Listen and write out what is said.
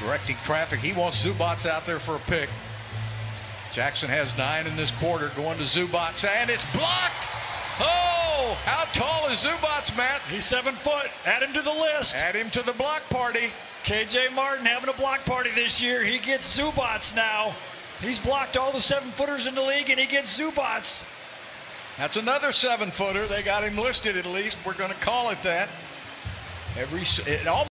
directing traffic. He wants Zubac out there for a pick. Jackson has nine in this quarter going to Zubac, and it's blocked. Oh, how tall is Zubac, Matt? He's seven foot. Add him to the list. Add him to the block party. KJ Martin having a block party this year. He gets Zubac now. He's blocked all the seven footers in the league, and he gets Zubac. That's another seven footer. They got him listed at least. We're going to call it that. Every it all.